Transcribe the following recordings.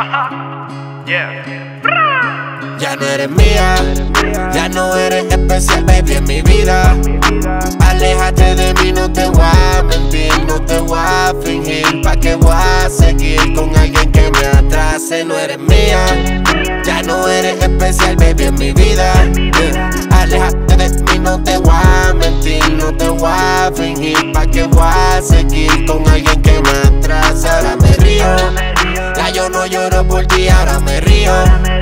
Ya no eres mía, ya no eres especial, baby, en mi vida. Aléjate de mí, no te voy a mentir, no te voy a fingir. ¿Pa' que voy a seguir con alguien que me atrase? No eres mía, ya no eres especial, baby, en mi vida. Yeah. Aléjate de mí, no te voy a mentir, no te voy a fingir. ¿Pa' que voy a seguir con alguien?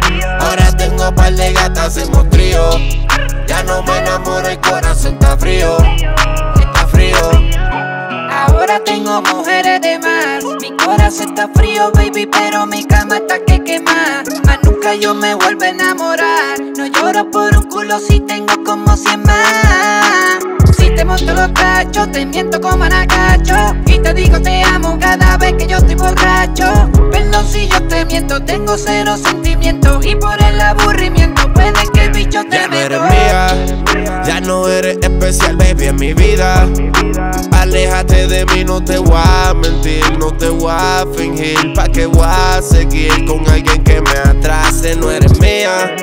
Río. Ahora tengo par de gatas, hacemos trío. Ya no me enamoro, el corazón está frío. Está frío. Ahora tengo mujeres de más. Mi corazón está frío, baby, pero mi cama está que quema. Más nunca yo me vuelvo a enamorar. No lloro por un culo si tengo como cien más. Si te monto los cachos, te miento como anacacho. Y te digo te cada vez que yo estoy borracho. Perdón si yo te miento, tengo cero sentimiento. Y por el aburrimiento, puede que el bicho te Ya no eres mía, ya no eres especial, baby, en mi vida. Aléjate de mí, no te voy a mentir, no te voy a fingir. ¿Pa' que voy a seguir con alguien que me atrase? No eres mía,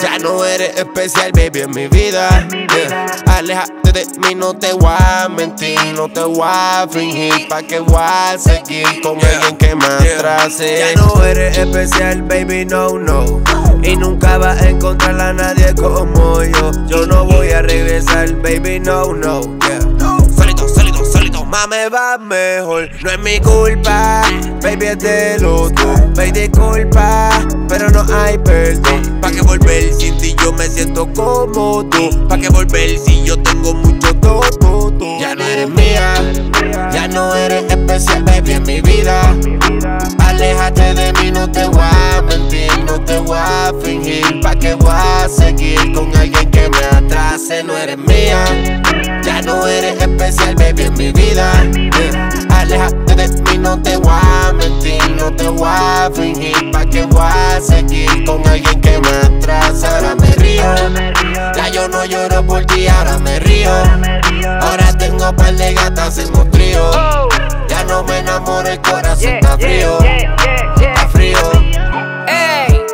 ya no eres especial, baby, en mi vida. Yeah. Aléjate de mí, no te voy a mentir, no te voy a fingir. ¿Pa' que voy a seguir con alguien que me atrase? Ya no eres especial, baby, no, no. Y nunca vas a encontrar a nadie como yo. Yo no voy a regresar, baby, no, no. Yeah. Más me va mejor. No es mi culpa, baby, es de los dos. Baby, disculpa, pero no hay perdón. ¿Pa' qué volver sin ti? Yo me siento como tú. ¿Pa' qué volver si yo tengo mucho todo? Ya no eres mía, ya no eres especial, baby, en mi vida. Aléjate de mí, no te voy a mentir, no te voy a fingir. ¿Pa' que voy a seguir con alguien que me atrase? No eres mía, ya no eres especial, baby, en mi vida. Yeah. Aléjate de mí, no te voy a mentir, no te voy a fingir. ¿Pa' que voy a seguir con alguien que me atrase? Ahora me río, ya yo no lloro por ti, ahora me río. Ahora tengo par de gatas, hacemos trío. Ya no me enamoro, el corazón está frío. Está frío. Ey,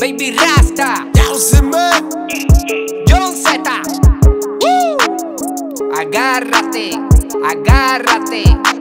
Baby Rasta, Yáuseme. Agárrate, agárrate.